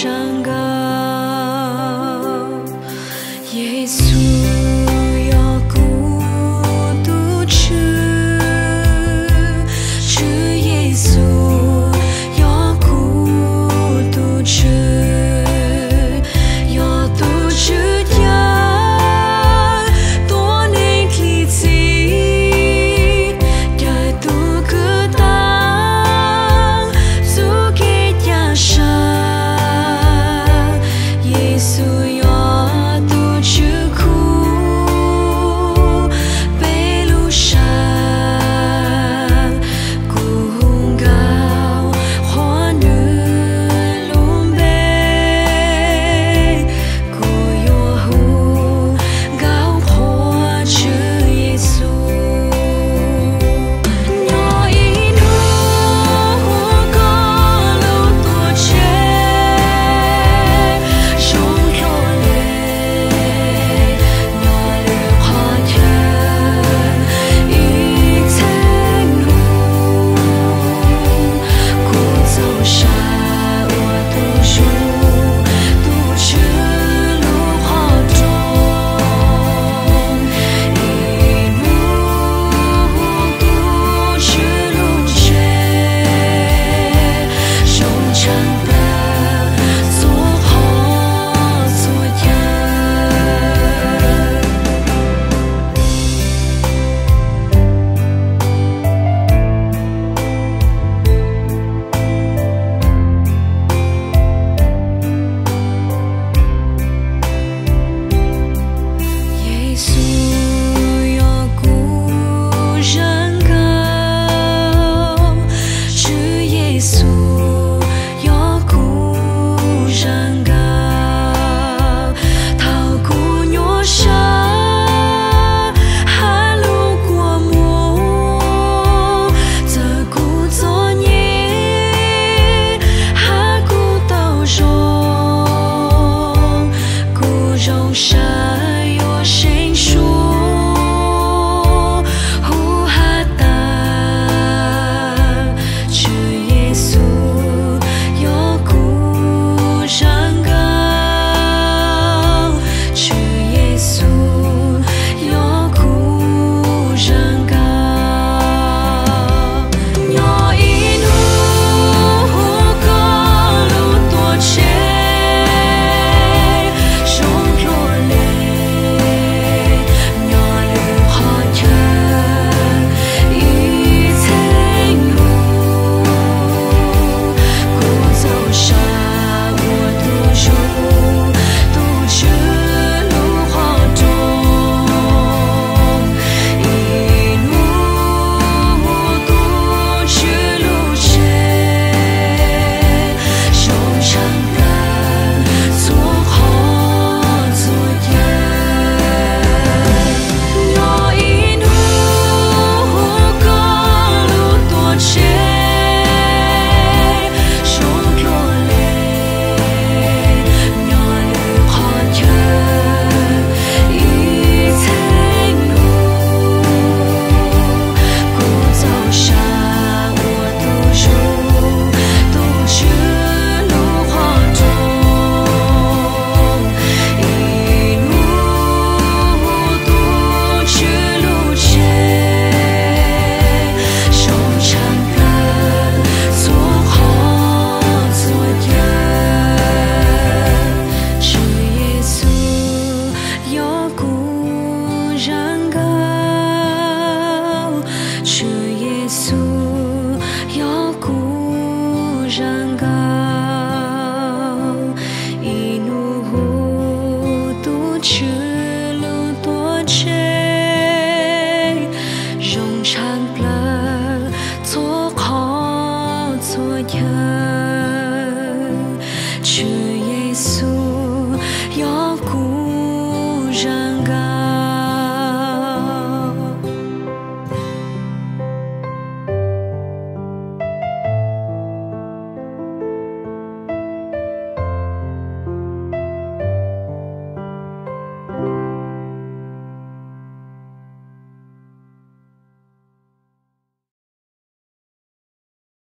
上